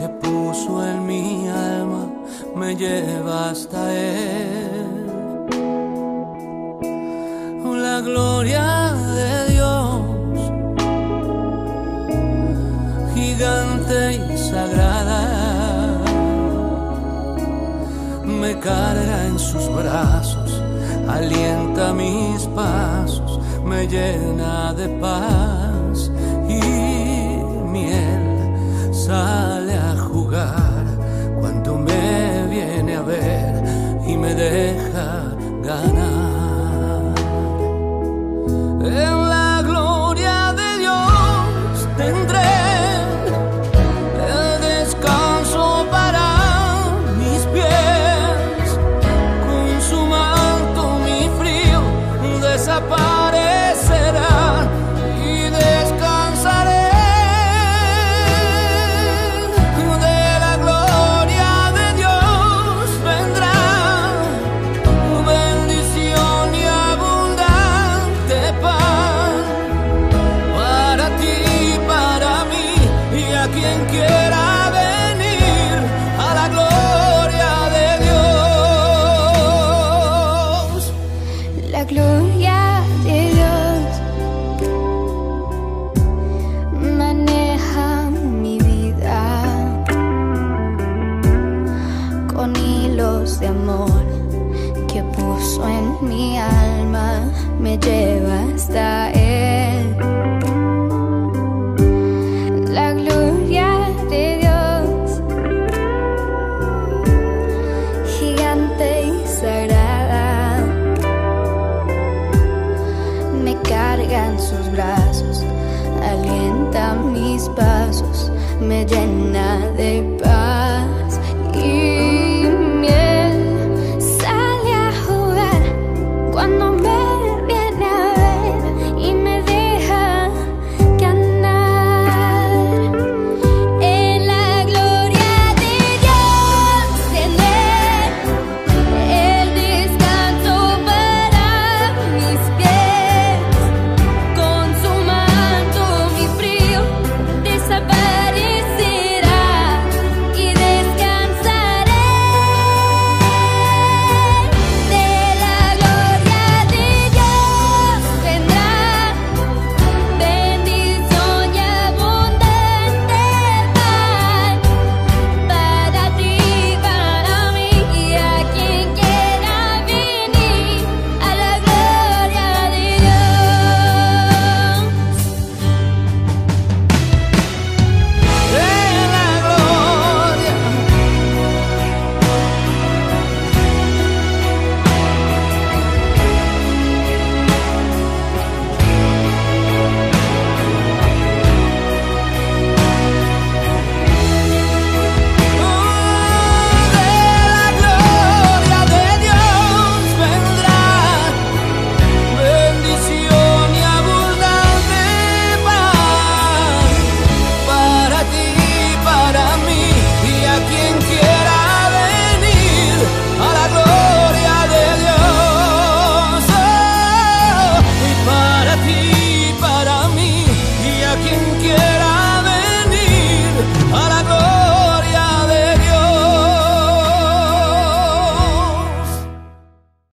que puso en mi alma me lleva hasta él. La gloria de Dios, gigante y sagrada, me carga en sus brazos, alienta mis pasos, me llena de paz y miel sale a jugar cuando me viene a ver y me deja ganar. Quien quiera venir a la gloria de Dios. La gloria de Dios maneja mi vida con hilos de amor que puso en mi alma, me lleva hasta Él. Alienta mis pasos, me llena de paz.